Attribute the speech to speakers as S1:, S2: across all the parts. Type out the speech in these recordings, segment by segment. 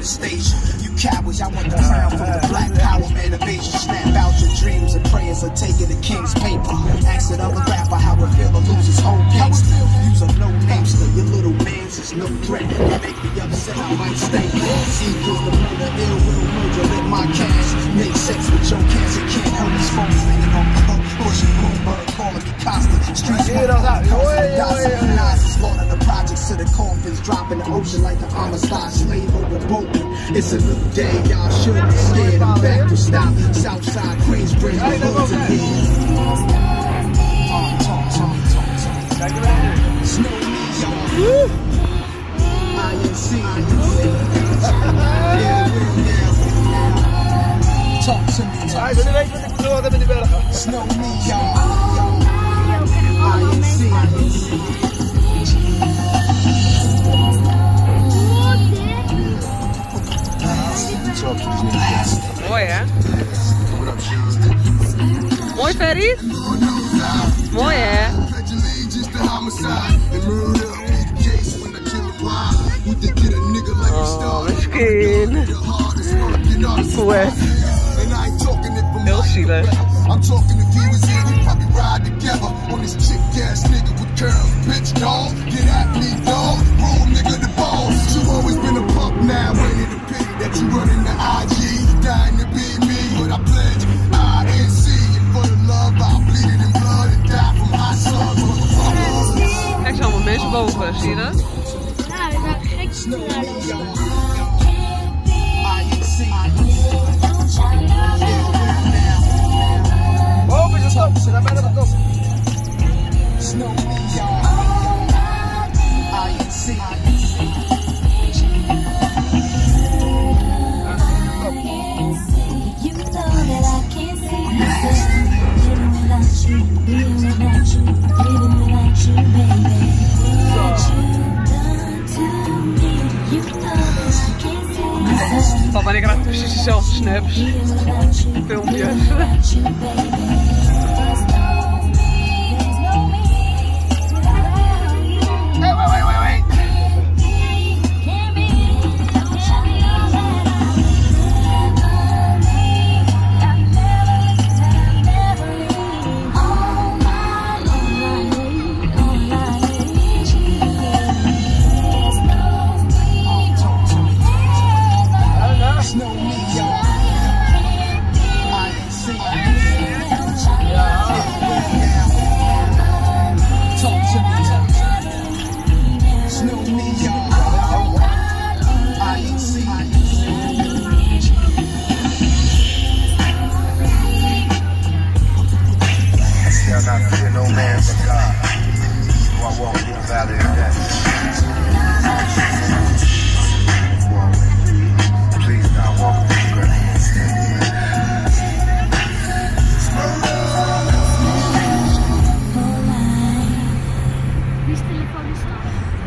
S1: Albert Anastasia. You cowards, I want the crown from the black power man invasion. Snap out your dreams and prayers are taking the king's paper. Ask that other rapper how it feel to lose his whole gangster. Use a no namester, your little man's is no threat. You make me upset, I might stay. Equals the murder, ill will murder, let my cash. Make sex with your cancer, can't hurt his phone ringing on the hook. Pushing Bloomberg, calling me Costa. Streets
S2: Zie
S1: the coffins, drop in the ocean like the Amistad slave over boating. It's a new day, y'all should be scared. I'm back to stop. Southside Queensbridge, the hoods in here. Talk, talk, talk, talk, talk.
S2: Kijk maar nu.
S1: Snow me, y'all. INC. Yeah, real now. Talk to me, talk
S2: wil niet weten wat ik moet horen met die bergen.
S1: Snow me, y'all.
S3: Ferry? Mooi hè? Oh, misschien. Poet. Heel zielig.
S4: I'm talking if he was here, we'd probably ride together on this chick ass nigga with curls. Bitch, dog, get at me, dog. Roll
S3: boven, zie je dat?
S5: Ja,
S2: dat is
S5: gek.
S3: Papa en ik raken precies dezelfde snaps. Filmpjes.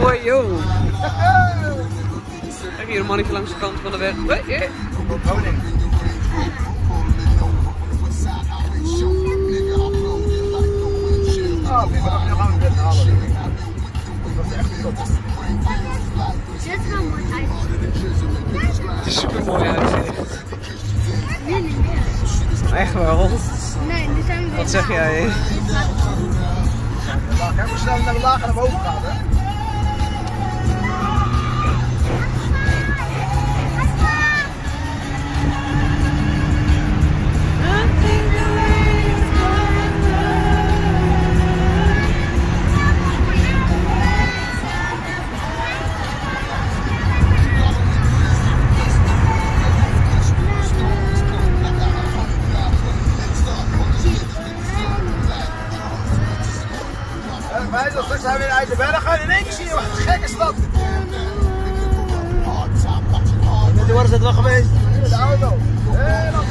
S3: Hoi, yo! Heb je hier een mannetje langs de kant van de weg? Hoi, hé.
S2: Woning. Ah, we gaan nog aan het halen. is echt top.
S5: Dit is mooi uit.
S3: Het is super mooi uitzicht.
S5: Nu niet meer.
S3: Echt wel.
S5: Nee, nu zijn we weer
S3: Wat zeg
S5: laag.
S3: jij?
S2: Kijk hoe snel naar lager naar boven gaat, hè? beneden uit de bergen en in één keer zie je wat gek is dat. Met die worden ze er wel geweest. De auto. Heel lang.